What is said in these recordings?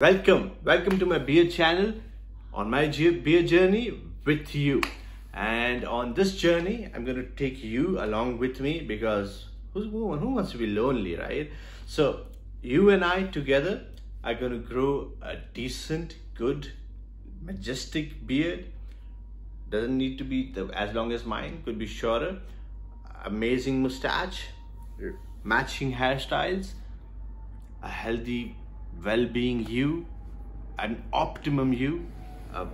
Welcome, welcome to my beer channel on my beer journey with you. And on this journey, I'm going to take you along with me because who, who wants to be lonely, right? So, you and I together are going to grow a decent, good, majestic beard. Doesn't need to be the, as long as mine, could be shorter. Amazing mustache, matching hairstyles, a healthy well-being you, an optimum you, a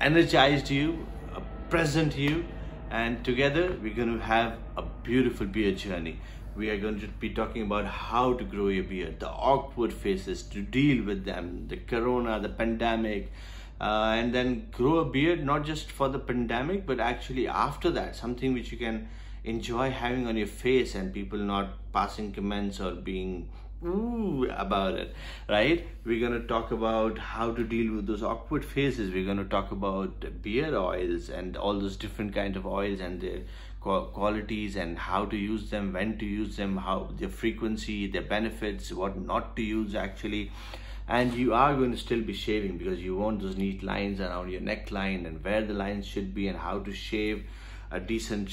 energized you, a present you, and together we're going to have a beautiful beard journey. We are going to be talking about how to grow your beard, the awkward phases, to deal with them, the corona, the pandemic, uh, and then grow a beard not just for the pandemic, but actually after that, something which you can enjoy having on your face and people not passing comments or being ooh about it right? We're going to talk about how to deal with those awkward phases. We're going to talk about beard oils and all those different kind of oils and their qualities and how to use them when to use them how their frequency their benefits what not to use actually. And you are going to still be shaving because you want those neat lines around your neckline and where the lines should be and how to shave a decent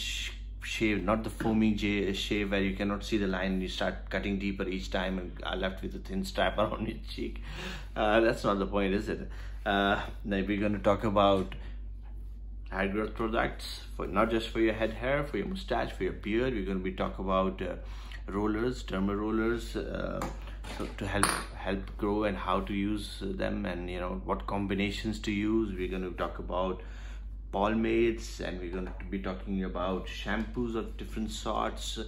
shave, not the foaming shave where you cannot see the line and you start cutting deeper each time and are left with a thin strap around your cheek. Uh, that's not the point, is it? Uh, then we're going to talk about hair growth products for not just for your head hair, for your mustache, for your beard. We're going to be talk about uh, rollers, derma rollers. Uh, so to help help grow and how to use them and you know what combinations to use we're going to talk about pomades and we're going to be talking about shampoos of different sorts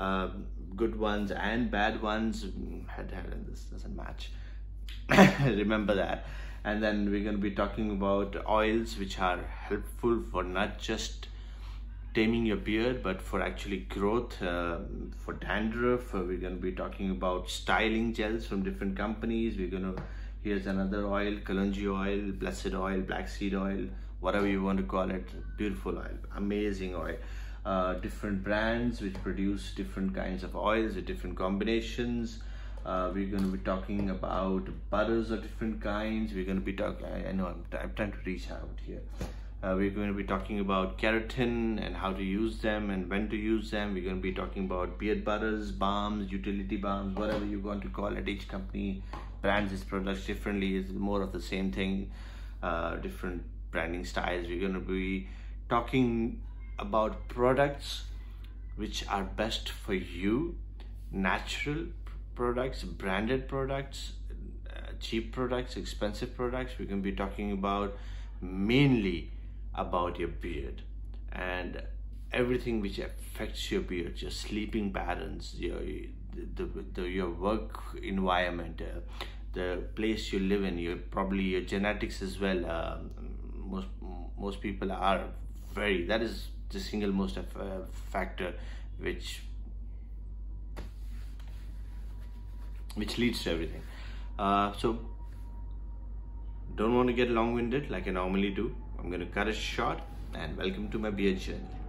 uh, good ones and bad ones. Head head and this doesn't match. Remember that. And then we're going to be talking about oils which are helpful for not just taming your beard but for actually growth uh, for dandruff. We're going to be talking about styling gels from different companies. We're going to here's another oil kalonji oil blessed oil black seed oil whatever you want to call it beautiful oil amazing oil. Uh, different brands which produce different kinds of oils with different combinations. Uh, we're going to be talking about butters of different kinds. We're going to be talking I, know I'm, I'm, trying to reach out here. Uh, we're going to be talking about keratin and how to use them and when to use them. We're going to be talking about beard butters balms utility balms whatever you want to call it. Each company brands its products differently. Is more of the same thing. Uh, different branding styles. We're going to be talking about products which are best for you. Natural products branded products uh, cheap products expensive products. We're going to be talking about mainly about your beard and everything which affects your beard your sleeping patterns your the, the, the your work environment uh, the place you live in your probably your genetics as well um, most most people are very that is the single most uh, factor which which leads to everything. Uh, so don't want to get long-winded like I normally do. I'm gonna cut it short and welcome to my beard journey